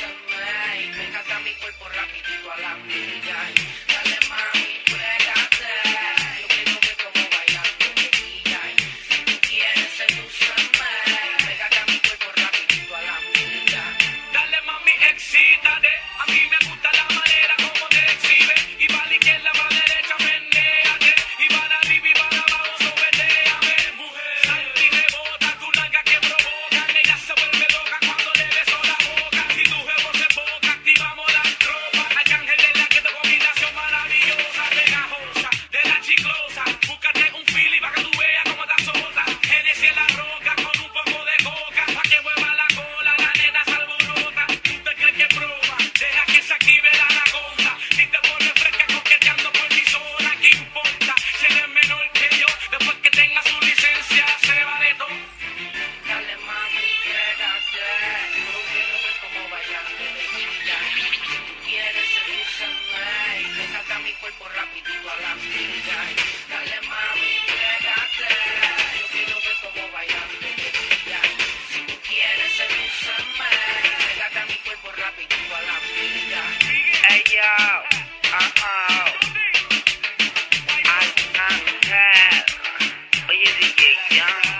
Venga a mi cuerpo rapidito a la milla. Yeah.